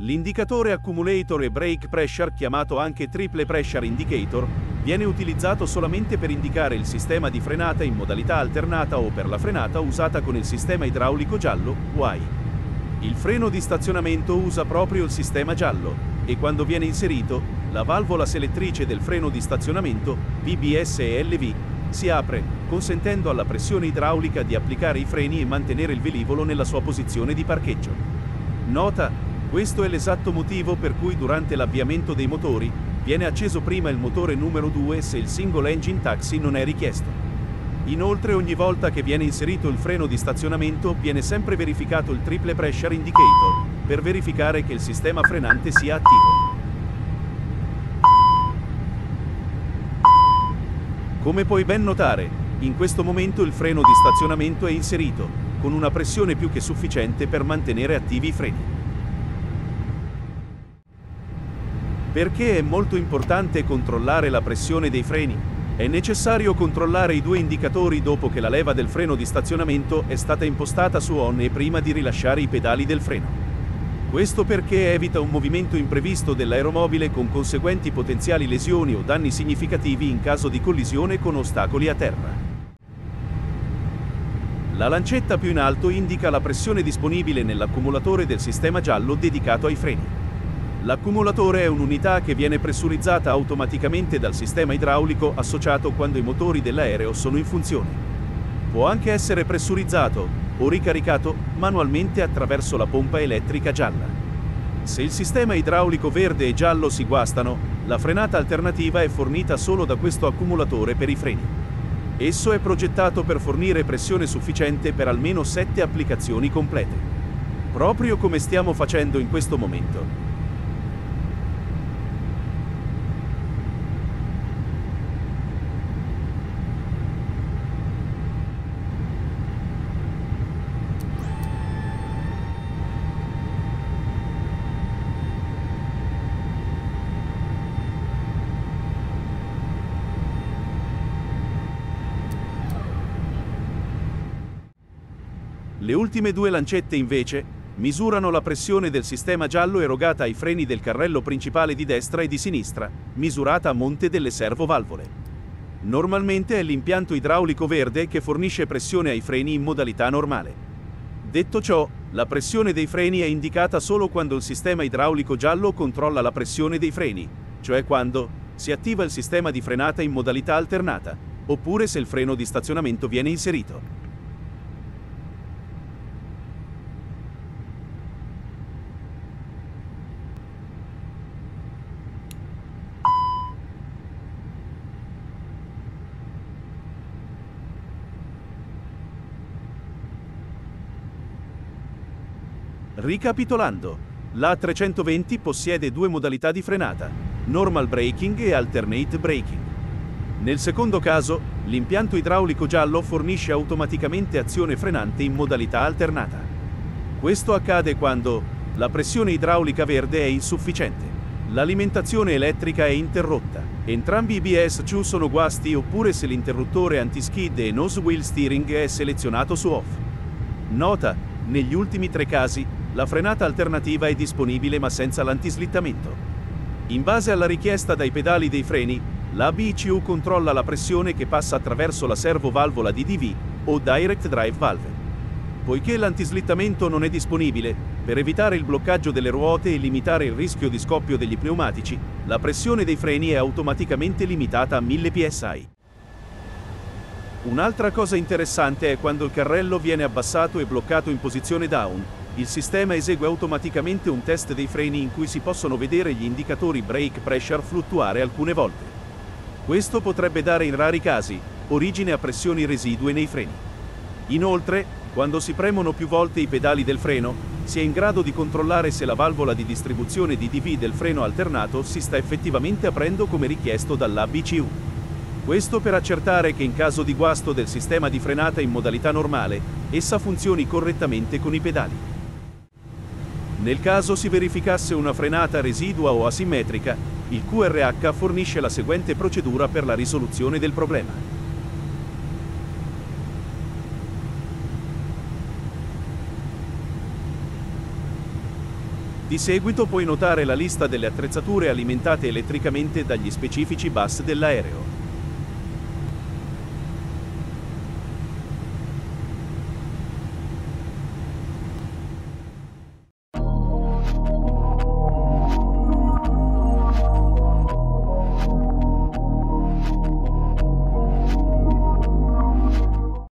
L'indicatore accumulator e brake pressure, chiamato anche triple pressure indicator, viene utilizzato solamente per indicare il sistema di frenata in modalità alternata o per la frenata usata con il sistema idraulico giallo, Y. Il freno di stazionamento usa proprio il sistema giallo e quando viene inserito, la valvola selettrice del freno di stazionamento, VBS e LV, si apre, consentendo alla pressione idraulica di applicare i freni e mantenere il velivolo nella sua posizione di parcheggio. Nota, questo è l'esatto motivo per cui durante l'avviamento dei motori viene acceso prima il motore numero 2 se il single engine taxi non è richiesto. Inoltre ogni volta che viene inserito il freno di stazionamento viene sempre verificato il triple pressure indicator per verificare che il sistema frenante sia attivo. Come puoi ben notare, in questo momento il freno di stazionamento è inserito, con una pressione più che sufficiente per mantenere attivi i freni. Perché è molto importante controllare la pressione dei freni? È necessario controllare i due indicatori dopo che la leva del freno di stazionamento è stata impostata su on e prima di rilasciare i pedali del freno. Questo perché evita un movimento imprevisto dell'aeromobile con conseguenti potenziali lesioni o danni significativi in caso di collisione con ostacoli a terra. La lancetta più in alto indica la pressione disponibile nell'accumulatore del sistema giallo dedicato ai freni. L'accumulatore è un'unità che viene pressurizzata automaticamente dal sistema idraulico associato quando i motori dell'aereo sono in funzione. Può anche essere pressurizzato o ricaricato manualmente attraverso la pompa elettrica gialla. Se il sistema idraulico verde e giallo si guastano, la frenata alternativa è fornita solo da questo accumulatore per i freni. Esso è progettato per fornire pressione sufficiente per almeno 7 applicazioni complete. Proprio come stiamo facendo in questo momento. Le ultime due lancette, invece, misurano la pressione del sistema giallo erogata ai freni del carrello principale di destra e di sinistra, misurata a monte delle servovalvole. Normalmente è l'impianto idraulico verde che fornisce pressione ai freni in modalità normale. Detto ciò, la pressione dei freni è indicata solo quando il sistema idraulico giallo controlla la pressione dei freni, cioè quando si attiva il sistema di frenata in modalità alternata, oppure se il freno di stazionamento viene inserito. Ricapitolando, la 320 possiede due modalità di frenata, normal braking e alternate braking. Nel secondo caso, l'impianto idraulico giallo fornisce automaticamente azione frenante in modalità alternata. Questo accade quando la pressione idraulica verde è insufficiente, l'alimentazione elettrica è interrotta, entrambi i BSC sono guasti oppure se l'interruttore anti-skid e nose wheel steering è selezionato su off. Nota, negli ultimi tre casi, la frenata alternativa è disponibile ma senza l'antislittamento. In base alla richiesta dai pedali dei freni, la BCU controlla la pressione che passa attraverso la servovalvola DDV o Direct Drive Valve. Poiché l'antislittamento non è disponibile, per evitare il bloccaggio delle ruote e limitare il rischio di scoppio degli pneumatici, la pressione dei freni è automaticamente limitata a 1000 psi. Un'altra cosa interessante è quando il carrello viene abbassato e bloccato in posizione down, il sistema esegue automaticamente un test dei freni in cui si possono vedere gli indicatori brake pressure fluttuare alcune volte. Questo potrebbe dare in rari casi origine a pressioni residue nei freni. Inoltre, quando si premono più volte i pedali del freno, si è in grado di controllare se la valvola di distribuzione di DV del freno alternato si sta effettivamente aprendo come richiesto dall'ABCU. Questo per accertare che in caso di guasto del sistema di frenata in modalità normale, essa funzioni correttamente con i pedali. Nel caso si verificasse una frenata residua o asimmetrica, il QRH fornisce la seguente procedura per la risoluzione del problema. Di seguito puoi notare la lista delle attrezzature alimentate elettricamente dagli specifici bus dell'aereo.